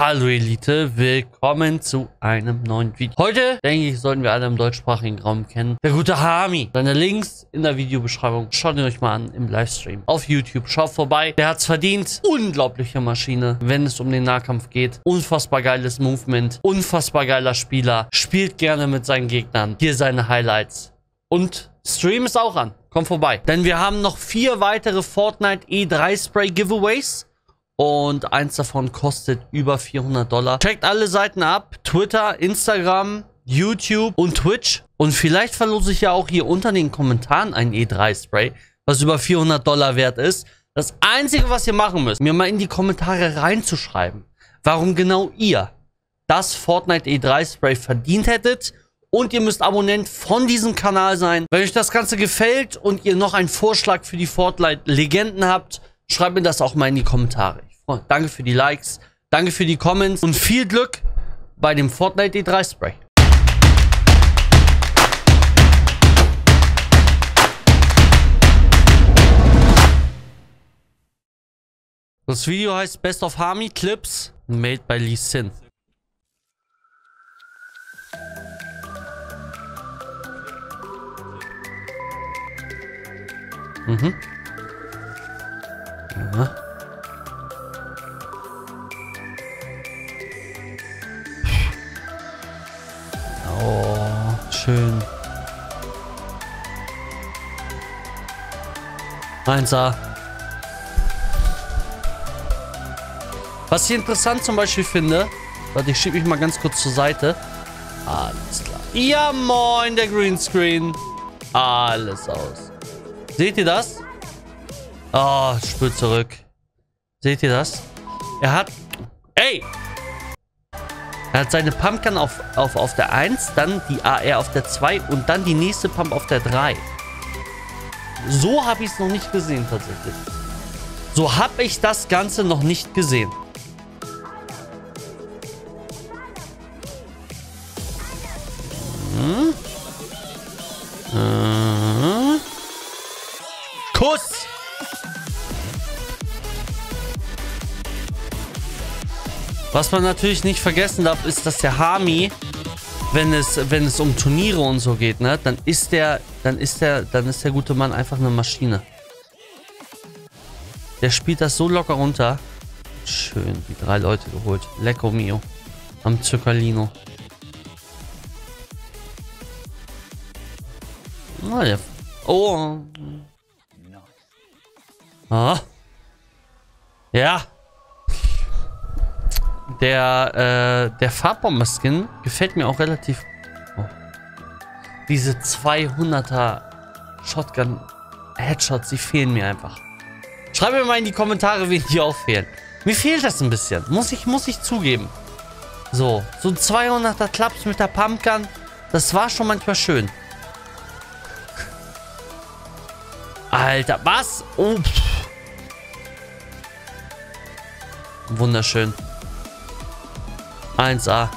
Hallo Elite, willkommen zu einem neuen Video. Heute, denke ich, sollten wir alle im deutschsprachigen Raum kennen. Der gute Hami. Seine Links in der Videobeschreibung. Schaut ihn euch mal an im Livestream. Auf YouTube. Schaut vorbei. Der hat's verdient. Unglaubliche Maschine, wenn es um den Nahkampf geht. Unfassbar geiles Movement. Unfassbar geiler Spieler. Spielt gerne mit seinen Gegnern. Hier seine Highlights. Und Stream ist auch an. Kommt vorbei. Denn wir haben noch vier weitere Fortnite E3 Spray Giveaways. Und eins davon kostet über 400 Dollar. Checkt alle Seiten ab. Twitter, Instagram, YouTube und Twitch. Und vielleicht verlose ich ja auch hier unter den Kommentaren ein E3-Spray, was über 400 Dollar wert ist. Das Einzige, was ihr machen müsst, mir mal in die Kommentare reinzuschreiben, warum genau ihr das Fortnite E3-Spray verdient hättet. Und ihr müsst Abonnent von diesem Kanal sein. Wenn euch das Ganze gefällt und ihr noch einen Vorschlag für die Fortnite-Legenden habt, schreibt mir das auch mal in die Kommentare. Oh, danke für die Likes, danke für die Comments und viel Glück bei dem Fortnite D3 Spray. Das Video heißt Best of Harmy Clips made by Lee Sin. Mhm. 1A. Was ich interessant zum Beispiel finde, warte, ich schiebe mich mal ganz kurz zur Seite. Alles klar. Ja, moin, der Greenscreen. Alles aus. Seht ihr das? Oh, spür zurück. Seht ihr das? Er hat... Ey! Er hat seine Pumpgun auf, auf, auf der 1, dann die AR auf der 2 und dann die nächste Pump auf der 3. So habe ich es noch nicht gesehen tatsächlich. So habe ich das Ganze noch nicht gesehen. Hm? Hm? Kuss! Was man natürlich nicht vergessen darf, ist, dass der Hami, wenn es, wenn es um Turniere und so geht, ne, dann ist der, dann ist der, dann ist der gute Mann einfach eine Maschine. Der spielt das so locker runter. Schön, die drei Leute geholt. Lecco mio. Am Zuckerlino. Oh, der, oh. Ah. Ja. Der, äh, der Farbbomber-Skin gefällt mir auch relativ... Diese 200er Shotgun-Headshots, die fehlen mir einfach. Schreibt mir mal in die Kommentare, wen die auch fehlen. Mir fehlt das ein bisschen. Muss ich, muss ich zugeben. So, so ein 200er Klaps mit der Pumpgun, das war schon manchmal schön. Alter, was? Oh, Wunderschön. 1A.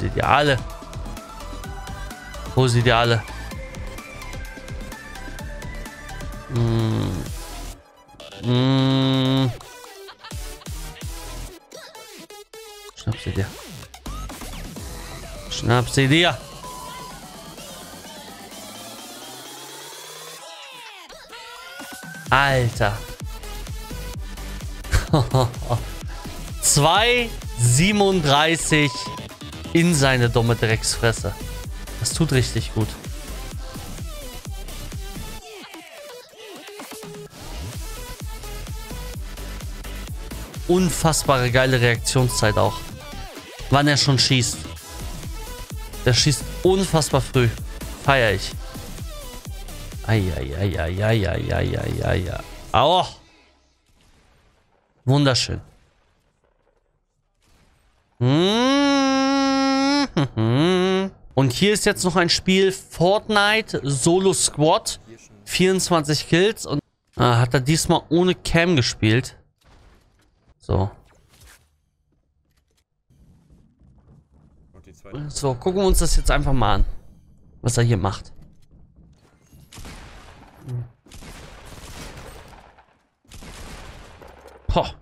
Sind die alle? Wo sind die alle? Mm. Mm. Schnapp sie dir. Schnapp sie dir. Alter. 2,37 in seine dumme Drecksfresse. Das tut richtig gut. Unfassbare geile Reaktionszeit auch. Wann er schon schießt. Der schießt unfassbar früh. Feier ich. Eieieiei. Aua. Wunderschön. Und hier ist jetzt noch ein Spiel Fortnite Solo Squad. 24 Kills und ah, hat er diesmal ohne Cam gespielt. So. So, gucken wir uns das jetzt einfach mal an. Was er hier macht. Boah.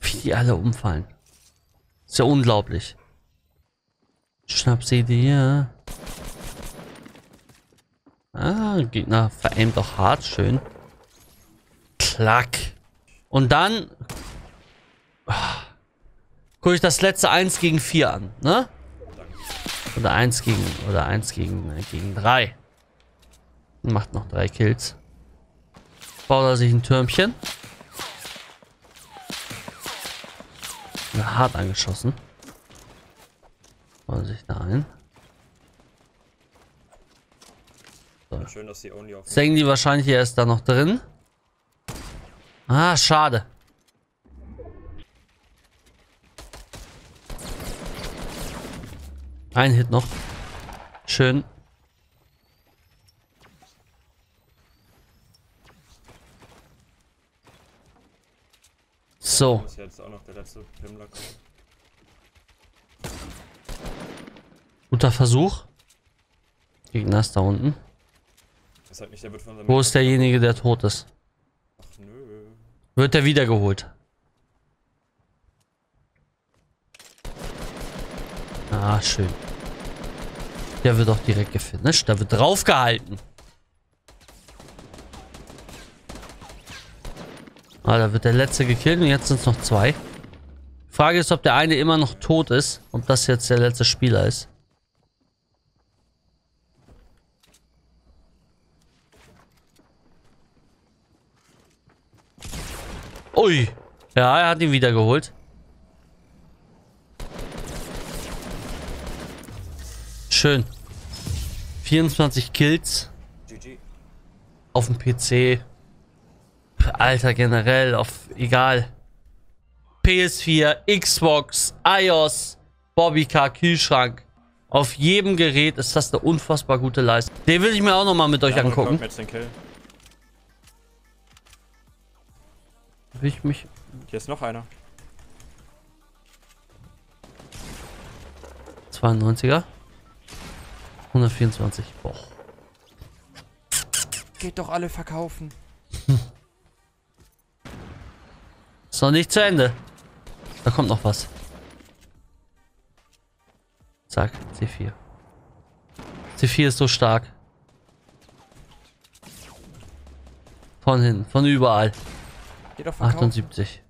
Wie die alle umfallen. Ist ja unglaublich. Schnapp sie. Ah, Gegner verämt doch hart. Schön. Klack. Und dann... Ah, gucke ich das letzte 1 gegen 4 an, ne? Oder 1 gegen... Oder 1 gegen, äh, gegen 3. Macht noch drei Kills. Baut er sich ein Türmchen. Hart angeschossen. Baut sich da ein. So. Schön, dass die Only auf. Senken die wahrscheinlich erst da noch drin. Ah, schade. Ein Hit noch. Schön. So. Muss jetzt auch noch der letzte Pimmler. Guter Versuch. Gegner ist da unten. Das hat nicht, der wird von Wo ist derjenige, der tot ist? Ach nö. Wird der wiedergeholt? Ah, schön. Der wird auch direkt gefinisht. Da wird draufgehalten. Ah, da wird der letzte gekillt und jetzt sind es noch zwei. Frage ist, ob der eine immer noch tot ist. Ob das jetzt der letzte Spieler ist. Ui. Ja, er hat ihn wiedergeholt. Schön. 24 Kills. GG. Auf dem PC. Alter, generell, auf egal. PS4, Xbox, iOS, Bobbycar, Kühlschrank. Auf jedem Gerät ist das eine unfassbar gute Leistung. Den will ich mir auch noch mal mit euch Ja, angucken. Jetzt den Kill. Will ich mich. Hier ist noch einer. 92er. 124. Boah. Geht doch alle verkaufen. Ist noch nicht zu Ende. Da kommt noch was. Zack, C4. C4 ist so stark. Von hinten, von überall. Geht doch verkaufen. 78.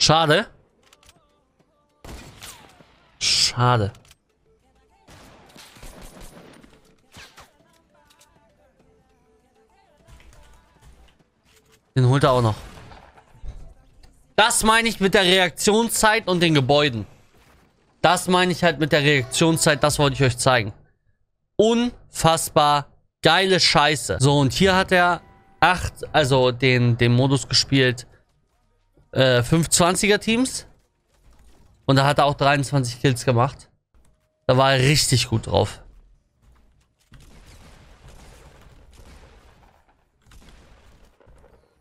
Schade. Schade. Den holt er auch noch. Das meine ich mit der Reaktionszeit und den Gebäuden. Das meine ich halt mit der Reaktionszeit. Das wollte ich euch zeigen. Unfassbar geile Scheiße. So, und hier hat er 8, also den, den Modus gespielt, äh, 520er Teams. Und da hat er auch 23 Kills gemacht. Da war er richtig gut drauf.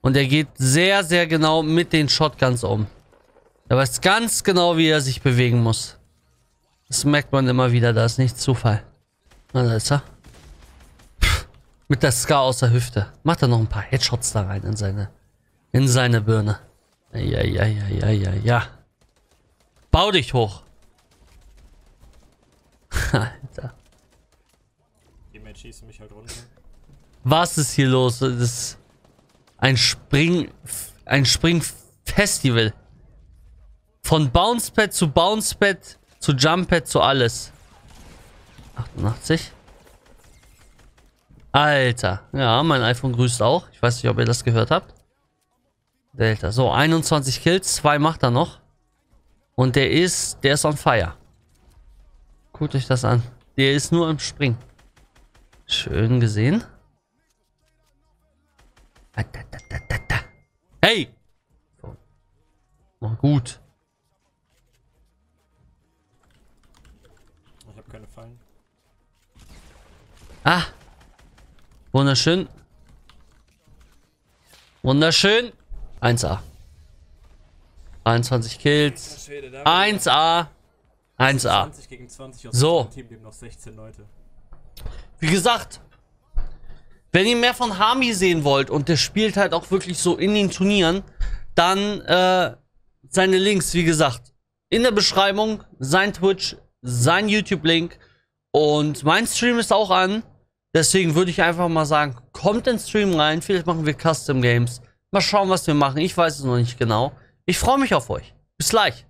Und er geht sehr, sehr genau mit den Shotguns um. Er weiß ganz genau, wie er sich bewegen muss. Das merkt man immer wieder, da ist nicht Zufall. Na, da ist er. Pff, mit der Scar aus der Hüfte. Macht er noch ein paar Headshots da rein in seine, in seine Birne. Ja, ja, ja, ja, ja, ja. Bau dich hoch. Alter. Die Match schießen mich halt runter. Was ist hier los? Das ein Spring... Ein Springfestival. Von Bouncepad zu Bouncepad zu Jumppad zu alles. 88. Alter. Ja, mein iPhone grüßt auch. Ich weiß nicht, ob ihr das gehört habt. Delta. So, 21 Kills. Zwei macht er noch. Und der ist... Der ist on fire. Guckt euch das an. Der ist nur im Springen. Schön gesehen. Hey! Oh, gut. Ich habe keine Fallen. Ah. Wunderschön. Wunderschön. 1A. 21 Kills. 1A. 1A. 20 gegen 20 So. Team leben noch 16 Leute. wie gesagt, wenn ihr mehr von Hami sehen wollt und der spielt halt auch wirklich so in den Turnieren, dann äh, seine Links, wie gesagt, in der Beschreibung, sein Twitch, sein YouTube-Link und mein Stream ist auch an. Deswegen würde ich einfach mal sagen, kommt in den Stream rein, vielleicht machen wir Custom Games. Mal schauen, was wir machen. Ich weiß es noch nicht genau. Ich freue mich auf euch. Bis gleich.